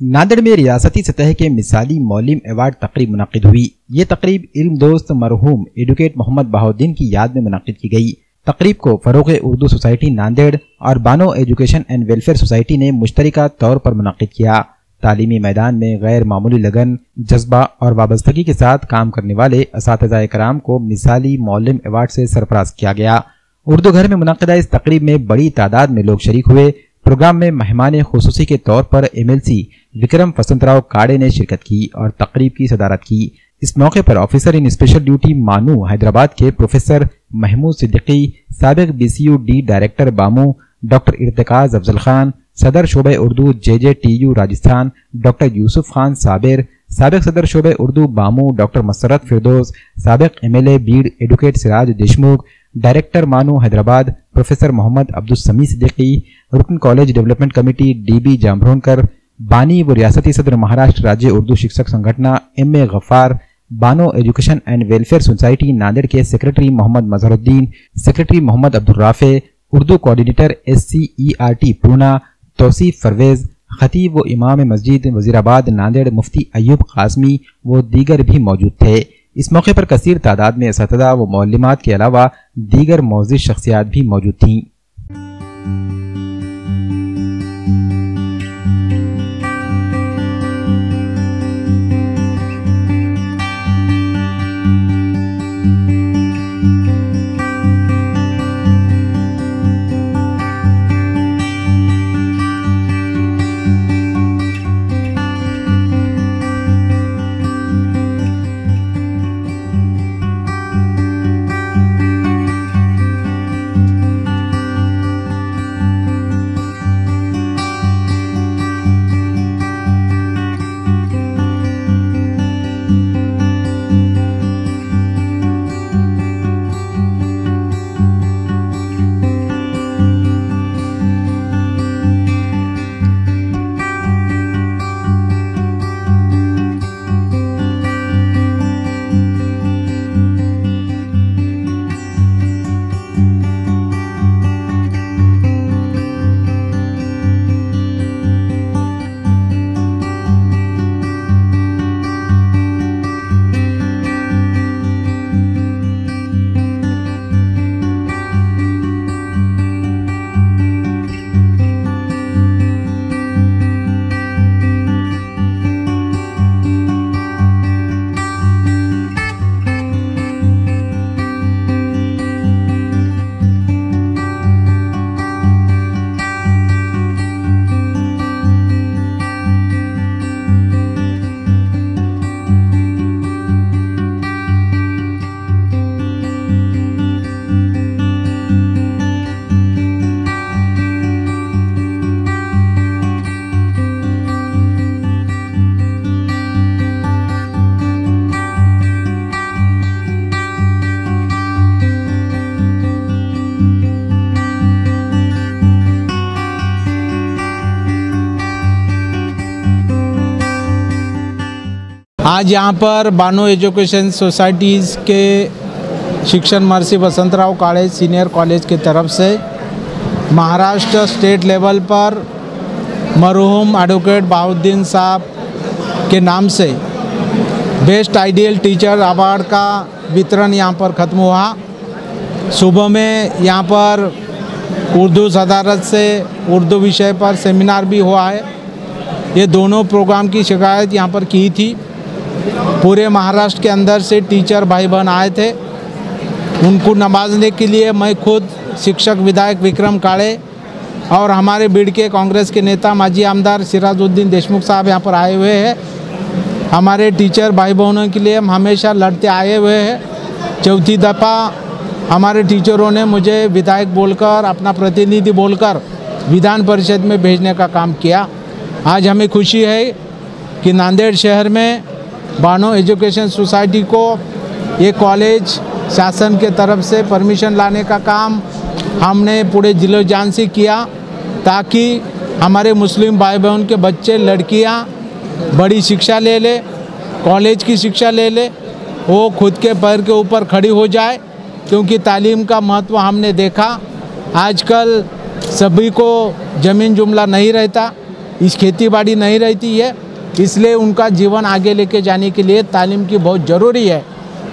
नांदेड़ में रियासती सतह के मिसाली मौलिम अवार्ड तकरीब मुनद हुई। ये तकरीब इल्म दोस्त मरहूम एडवोकेट मोहम्मद बहाउद्दीन की याद में मुनद की गई। तकरीब को फरोग उर्दू सोसाइटी नांदेड़ और Bano education and welfare society ने मुश्तरका तौर पर मुनद किया। तालीमी मैदान में गैर मामूली लगन, जज्बा और वाबस्तगी के साथ काम करने वाले इस कराम को मिसाली मौलिम अवार्ड से सरफराज किया गया। उर्दू घर में मुनदा इस तकरीब में बड़ी तादाद में लोग शरीक हुए। प्रोग्राम में मेहमान खसूसी के तौर पर M L C Vikram Vasantrao Kade ने शिरकत की और तकरीब की सदारत की। इस मौके पर ऑफिसर इन स्पेशल ड्यूटी मानू हैदराबाद के प्रोफेसर महमूद सिद्दीकी, सबक B D director Bamu, doctor Irtekaz Afzal Khan, सदर शोबे Urdu J J T U Rajasthan, doctor Yusuf Khan Sabir, सबक सदर शोबे उर्दू बामू, डॉक्टर मसरत फिरदोस, सबक M L A Beed advocate Siraj Deshmukh, director Manu Hyderabad, professor Mohammad Abdul Sami Siddiqui, रुकन college development committee D B Jambhronkar बानी व रियासती सदर महाराष्ट्र राज्य उर्दू शिक्षक संगठन M A Gaffar Bano education and welfare society Nanded के secretary Mohammad Mazharuddin, secretary Mohammad Abdul Rafe, Urdu coordinator S C E R T Poona, Tauseef Parvez Khatib व इमाम मस्जिद वजीराबाद नांदेड़ मुफ्ती अयूब कासमी व दीगर भी मौजूद थे। इस मौके पर कसीर तादाद में इस व मौलमात के अलावा दीगर मौजूद शख्सियात भी मौजूद थीं। आज यहाँ पर बानो एजुकेशन सोसाइटीज़ के शिक्षण महर्षि वसंतराव काले सीनियर कॉलेज की तरफ़ से महाराष्ट्र स्टेट लेवल पर मरहूम एडवोकेट बाउद्दीन साहब के नाम से बेस्ट आइडियल टीचर अवार्ड का वितरण यहाँ पर ख़त्म हुआ। सुबह में यहाँ पर उर्दू सदारत से उर्दू विषय पर सेमिनार भी हुआ है। ये दोनों प्रोग्राम की शिकायत यहाँ पर की थी। पूरे महाराष्ट्र के अंदर से टीचर भाई बहन आए थे। उनको नवाजने के लिए मैं खुद शिक्षक विधायक विक्रम काड़े और हमारे बीड़ के कांग्रेस के नेता माजी आमदार सिराजुद्दीन देशमुख साहब यहाँ पर आए हुए हैं। हमारे टीचर भाई बहनों के लिए हम हमेशा लड़ते आए हुए हैं। चौथी दफ़ा हमारे टीचरों ने मुझे विधायक बोलकर, अपना प्रतिनिधि बोलकर विधान परिषद में भेजने का काम किया। आज हमें खुशी है कि नांदेड़ शहर में बानो एजुकेशन सोसाइटी को ये कॉलेज शासन के तरफ़ से परमिशन लाने का काम हमने पूरे ज़िले जान से किया, ताकि हमारे मुस्लिम भाई बहन के बच्चे, लड़कियाँ बड़ी शिक्षा ले ले, कॉलेज की शिक्षा ले ले, वो खुद के पैर के ऊपर खड़ी हो जाए, क्योंकि तालीम का महत्व हमने देखा। आजकल सभी को ज़मीन जुमला नहीं रहता, इस खेती बाड़ी नहीं रहती है। इसलिए उनका जीवन आगे लेके जाने के लिए तालीम की बहुत ज़रूरी है।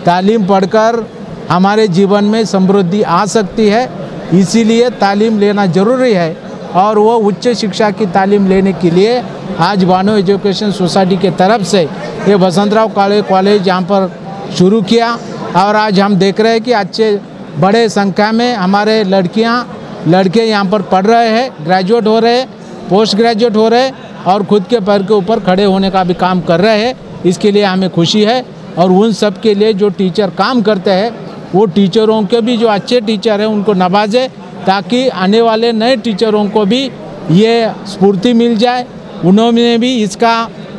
तालीम पढ़कर हमारे जीवन में समृद्धि आ सकती है, इसीलिए तालीम लेना ज़रूरी है और वो उच्च शिक्षा की तालीम लेने के लिए आज बानो एजुकेशन सोसाइटी के तरफ़ से ये बसंतराव काले कॉलेज यहाँ पर शुरू किया और आज हम देख रहे हैं कि अच्छे बड़े संख्या में हमारे लड़कियाँ, लड़के यहाँ पर पढ़ रहे हैं ग्रेजुएट हो रहे हैं पोस्ट ग्रेजुएट हो रहे हैं। और खुद के पैर के ऊपर खड़े होने का भी काम कर रहे हैं। इसके लिए हमें खुशी है और उन सब के लिए जो टीचर काम करते हैं, वो टीचरों के भी जो अच्छे टीचर हैं, उनको नवाजे ताकि आने वाले नए टीचरों को भी ये स्फूर्ति मिल जाए। उन्होंने भी इसका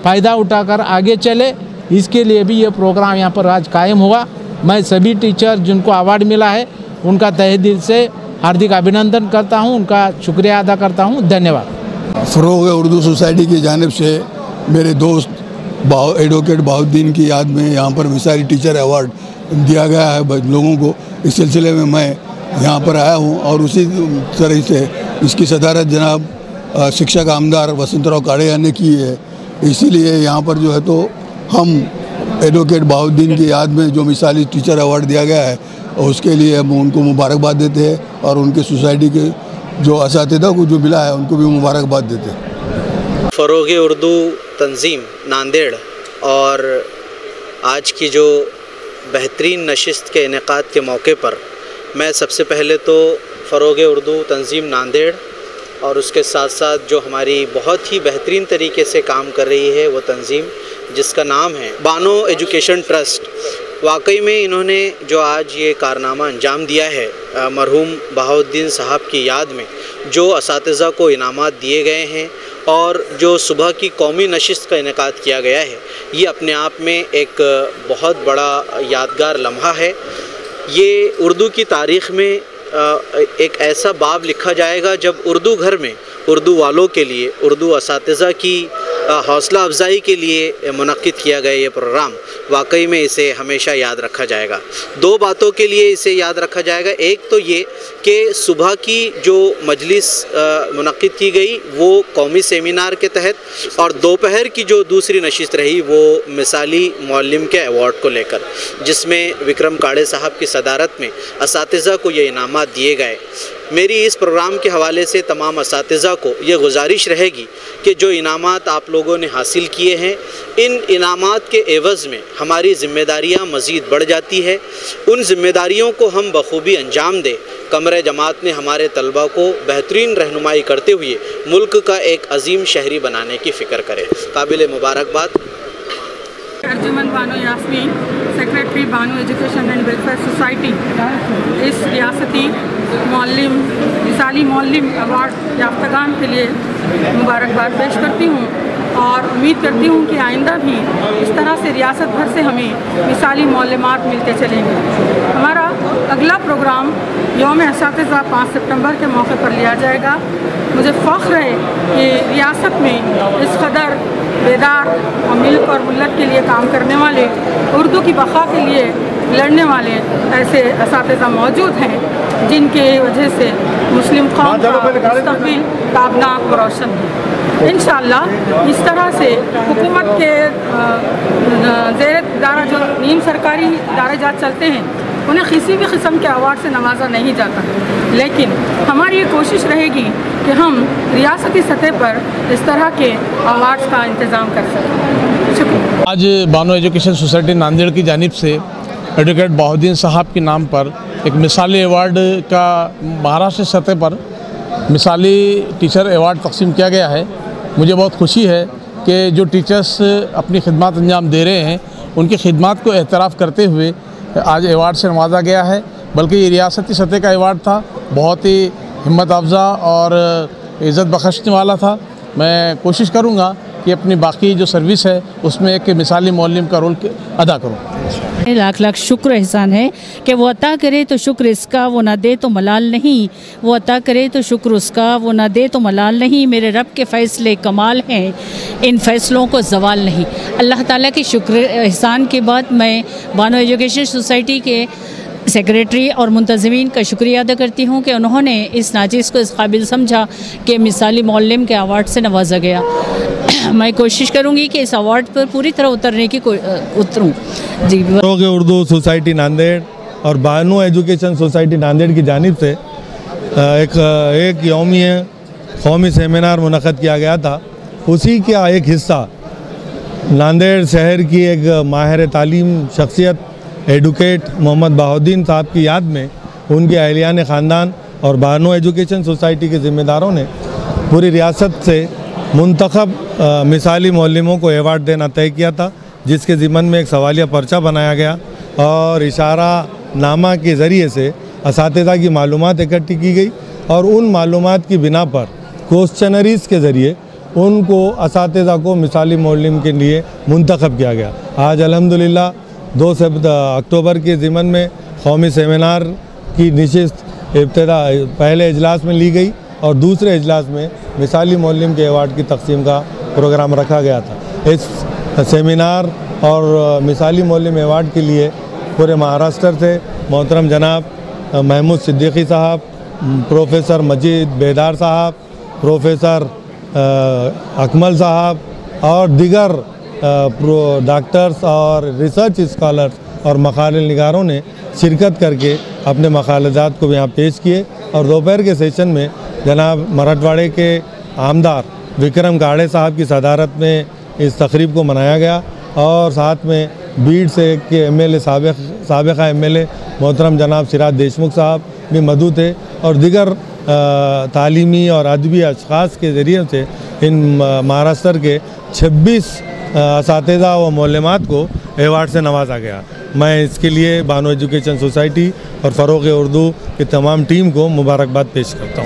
फ़ायदा उठाकर आगे चले। इसके लिए भी ये प्रोग्राम यहाँ पर आज कायम हुआ। मैं सभी टीचर जिनको अवार्ड मिला है, उनका तहे दिल से हार्दिक अभिनंदन करता हूँ, उनका शुक्रिया अदा करता हूँ। धन्यवाद। फ़रोग उर्दू सोसाइटी की जानब से मेरे दोस्त बाउ एडवोकेट बाउद्दीन की याद में यहाँ पर मिसारी टीचर अवार्ड दिया गया है लोगों को। इस सिलसिले में मैं यहाँ पर आया हूँ और उसी तरह से इसकी सदारत जनाब शिक्षक आमदार वसंतराव काड़िया ने की है। इसीलिए यहाँ पर जो है तो हम एडवोकेट बाउद्दीन की याद में जो मिसाली टीचर अवार्ड दिया गया है, उसके लिए हम उनको मुबारकबाद देते हैं और उनके सोसाइटी के जो इस को जो मिला है, उनको भी मुबारकबाद देते फ़रोग उर्दू, तंजीम, नांदेड़ और आज की जो बेहतरीन नशस्त के इनका के मौके पर मैं सबसे पहले तो फ़रोग उर्दू, तंजीम, नांदेड़ और उसके साथ साथ जो हमारी बहुत ही बेहतरीन तरीके से काम कर रही है, वो तंजीम, जिसका नाम है बानो एजुकेशन ट्रस्ट। वाकई में इन्होंने जो आज ये कारनामा अंजाम दिया है मरहूम बहाउद्दीन साहब की याद में जो इस को इनामत दिए गए हैं और जो सुबह की कौमी नशस्त का इनका किया गया है, ये अपने आप में एक बहुत बड़ा यादगार लम्हा है। ये उर्दू की तारीख़ में एक ऐसा बाब लिखा जाएगा जब उर्दू घर में उर्दू वालों के लिए उर्दू इस की हौसला अफजाई के लिए मनद किया गया ये प्रोग्राम। वाकई में इसे हमेशा याद रखा जाएगा। दो बातों के लिए इसे याद रखा जाएगा। एक तो ये कि सुबह की जो मजलिस मनद की गई, वो कौमी सेमिनार के तहत और दोपहर की जो दूसरी नशस्त रही, वो मिसाली मौलम के अवार्ड को लेकर, जिसमें विक्रम काड़े साहब की सदारत में इस को ये इनाम दिए गए। मेरी इस प्रोग्राम के हवाले से तमाम इस को ये गुजारिश रहेगी कि जो इनामत आप लोगों ने हासिल किए हैं। इन इनामत के एवज़ में हमारी ज़िम्मेदारियाँ मज़ीद बढ़ जाती है। उन ज़िम्मेदारियों को हम बखूबी अंजाम दें। कमर जमात ने हमारे तलबा को बेहतरीन रहनुमाई करते हुए मुल्क का एक अजीम शहरी बनाने की फ़िक्र करें। काबिल मुबारकबाद। Arjuman Bano Yasmin, secretary Bano education and welfare society, इस रियासती मौलम मिसाली मौलम अवार्ड याफ्तागान के लिए मुबारकबाद पेश करती हूँ। और उम्मीद करती हूँ कि आइंदा भी इस तरह से रियासत भर से हमें मिसाली मौलमात मिलते चलेंगे। हमारा अगला प्रोग्राम योम इस पाँच सितंबर के मौके पर लिया जाएगा। मुझे फ़ख्र है कि रियासत में इस कदर बेदार और मिल्क और मुल्लत के लिए काम करने वाले, उर्दू की बखा के लिए लड़ने वाले ऐसे इस मौजूद हैं, जिनके वजह से मुस्लिम कौम का मुस्तबिल ताबनाक व रोशन है। इन इस तरह से हुकूमत के जेर दारा जो नीम सरकारी दारे जात चलते हैं उन्हें किसी भी किस्म के अवार्ड से नवाजा नहीं जाता। लेकिन हमारी ये कोशिश रहेगी कि हम रियासती सतह पर इस तरह के अवार्ड्स का इंतज़ाम कर सकें। शुक्रिया। आज बानो एजुकेशन सोसाइटी नांदेड़ की जानब से एडवोकेट बहुद्दीन साहब के नाम पर एक मिसाली अवार्ड का महाराष्ट्र सतह पर मिसाली टीचर अवार्ड तकसीम किया गया है। मुझे बहुत खुशी है कि जो टीचर्स अपनी खिदमत अंजाम दे रहे हैं, उनकी खदमात को एतराफ़ करते हुए आज अवार्ड से नवाजा गया है। बल्कि ये रियासती सतह का अवार्ड था, बहुत ही हिम्मत अफजा और इज़्ज़त बख्शने वाला था। मैं कोशिश करूँगा कि अपनी बाकी जो सर्विस है, उसमें एक मिसाली मौलम का रोल अदा करूँ। लाख लाख शुक्र एहसान है कि वो अता करे तो शुक्र इसका, वो ना दे तो मलाल नहीं। वो अता करे तो शुक्र उसका, वो ना दे तो मलाल नहीं। मेरे रब के फ़ैसले कमाल हैं, इन फ़ैसलों को जवाल नहीं। अल्लाह ताला के शुक्र एहसान के बाद मैं बानो एजुकेशन सोसाइटी के सेक्रेटरी और मुंतजमीन का शुक्रिया अदा करती हूँ कि उन्होंने इस नाजिस को इस काबिल समझा कि मिसाली मौलम के अवार्ड से नवाजा गया। मैं कोशिश करूँगी कि इस अवार्ड पर पूरी तरह उतरने की उतरूँ। जी उर्दू सोसाइटी नांदेड़ और बानू एजुकेशन सोसाइटी नांदेड़ की जानब से एक एक योमी, कौमी सेमिनार मनद किया गया था। उसी का एक हिस्सा नांदेड़ शहर की एक माहिर तालीम शख्सियत, एडुकेट मोहम्मद बहाउद्दीन साहब की याद में उनके अहलियान ख़ानदान और बानो एजुकेशन सोसाइटी के ज़िम्मेदारों ने पूरी रियासत से मंतखब मिसाली मौलमों को एवार्ड देना तय किया था, जिसके ज़िमन में एक सवालिया पर्चा बनाया गया और इशारा नामा के ज़रिए से इस की मालूम इकट्ठी की गई और उन मालूम की बिना पर क्वेश्चनरीज़ के ज़रिए उनको इस को मिसाली मौलम के लिए मंतखब किया गया। आज अलहमदिल्ला दो अक्टूबर के ज़िमन में कौमी सेमिनार की नशस्त इब्तदा, पहले अजलास में ली गई। और दूसरे अजलास में मिसाली मौलम के अवार्ड की तकसीम का प्रोग्राम रखा गया था। इस सेमिनार और मिसाली मौलम अवार्ड के लिए पूरे महाराष्ट्र से मोहतरम जनाब महमूद सिद्दीकी साहब प्रोफेसर मजीद बेदार साहब, प्रोफेसर अकमल साहब और दिगर डॉक्टर्स और रिसर्च स्कॉलर्स और मकाल नगारों ने शिरकत करके अपने मखालजात को यहाँ पेश किए और दोपहर के सेशन में जनाब मराठवाड़े के आमदार विक्रम गाड़े साहब की सदारत में इस तकरीब को मनाया गया और साथ में बीड से के एम एल ए सबका एम एल ए मोहतरम जनाब सिराज देशमुख साहब भी मधु थे और दिगर तालीमी और अदबी अशास के ज़रिए से इन महाराष्ट्र के 26 इस व मौलमात को एवार्ड से नवाजा गया। मैं इसके लिए बानो एजुकेशन सोसाइटी और फ़रोग उर्दू की तमाम टीम को मुबारकबाद पेश करता हूँ।